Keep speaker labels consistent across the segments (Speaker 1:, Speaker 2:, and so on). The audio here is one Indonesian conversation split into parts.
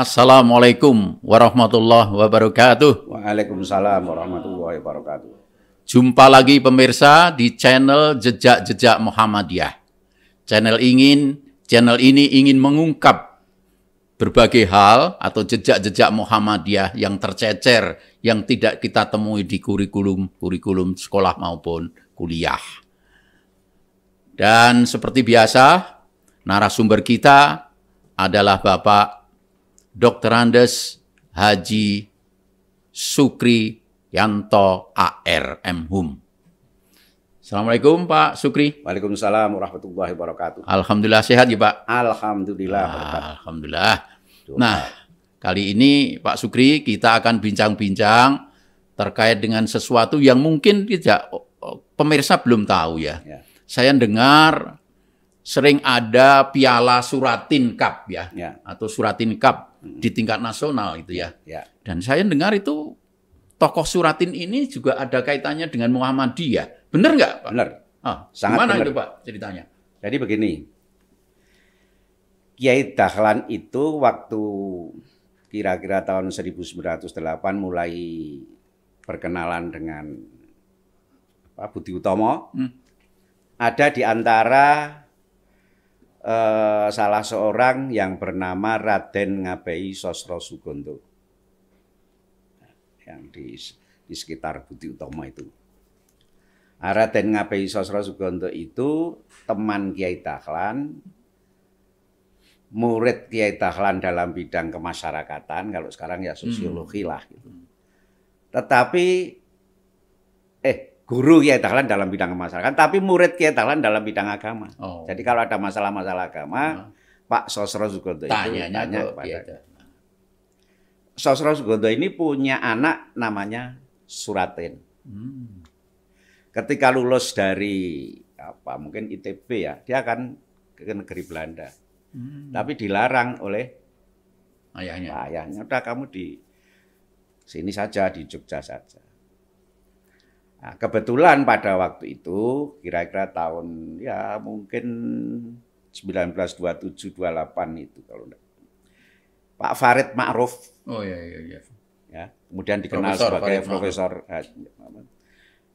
Speaker 1: Assalamualaikum warahmatullahi wabarakatuh.
Speaker 2: Waalaikumsalam warahmatullahi wabarakatuh.
Speaker 1: Jumpa lagi pemirsa di channel Jejak-Jejak Muhammadiyah. Channel ingin channel ini ingin mengungkap berbagai hal atau jejak-jejak Muhammadiyah yang tercecer yang tidak kita temui di kurikulum kurikulum sekolah maupun kuliah. Dan seperti biasa, narasumber kita adalah Bapak Dr. Andes Haji Sukri Yanto AR Hum. Assalamualaikum Pak Sukri.
Speaker 2: Waalaikumsalam warahmatullahi wabarakatuh.
Speaker 1: Alhamdulillah sehat ya Pak.
Speaker 2: Alhamdulillah.
Speaker 1: Ah, Alhamdulillah. Nah, kali ini Pak Sukri kita akan bincang-bincang terkait dengan sesuatu yang mungkin tidak pemirsa belum tahu ya.
Speaker 2: Ya.
Speaker 1: Saya dengar sering ada piala Suratin Cup ya,
Speaker 2: Ya.
Speaker 1: atau Suratin Cup di tingkat nasional itu ya.
Speaker 2: Ya.
Speaker 1: Dan saya dengar itu tokoh Suratin ini juga ada kaitannya dengan Muhammadiyah. Benar nggak Pak?
Speaker 2: Benar.
Speaker 1: Ah,
Speaker 2: Sangat
Speaker 1: gimana itu Pak ceritanya?
Speaker 2: Jadi begini. Kiai Dahlan itu waktu kira-kira tahun 1908 mulai berkenalan dengan apa, Budi Utomo.
Speaker 1: Hmm.
Speaker 2: Ada di antara eh, salah seorang yang bernama Raden Ngabei Sosro Sugondo. Yang di, di sekitar Budi Utomo itu. Nah, Raden Ngabei Sosro Sugondo itu teman Kiai Dahlan, murid Kiai Dahlan dalam bidang kemasyarakatan, kalau sekarang ya sosiologi lah. Gitu. Tetapi, eh guru Kiai Dahlan dalam bidang kemasyarakatan, tapi murid Kiai Dahlan dalam bidang agama.
Speaker 1: Oh.
Speaker 2: Jadi kalau ada masalah-masalah agama, Pak Sosro Sugondo itu
Speaker 1: tanyanya
Speaker 2: tanya
Speaker 1: ke
Speaker 2: kepada
Speaker 1: Kiai
Speaker 2: Sosro Sugondo ini punya anak namanya Suratin.
Speaker 1: Hmm.
Speaker 2: Ketika lulus dari apa mungkin ITB ya, dia akan ke negeri Belanda.
Speaker 1: Hmm.
Speaker 2: Tapi dilarang oleh
Speaker 1: Ayahnya.
Speaker 2: ayahnya. Udah kamu di sini saja di Jogja saja. Nah, kebetulan pada waktu itu kira-kira tahun ya mungkin 1927 28 itu kalau enggak. Pak Farid Ma'ruf
Speaker 1: Oh iya iya iya.
Speaker 2: ya kemudian dikenal
Speaker 1: Profesor
Speaker 2: sebagai
Speaker 1: Farid
Speaker 2: Profesor Haji Muhammad.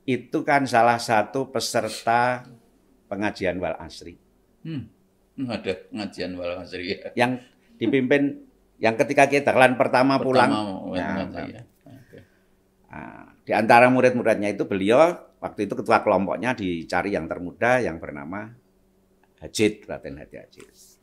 Speaker 2: itu kan salah satu peserta pengajian wal asri
Speaker 1: Hmm. Ada pengajian wal asri ya.
Speaker 2: yang dipimpin yang ketika kita Dahlan pertama, pulang
Speaker 1: Pertama,
Speaker 2: Ya,
Speaker 1: pengajian, ya.
Speaker 2: Nah, di antara murid-muridnya itu beliau waktu itu ketua kelompoknya dicari yang termuda yang bernama Hajid Raden Hadi Hajid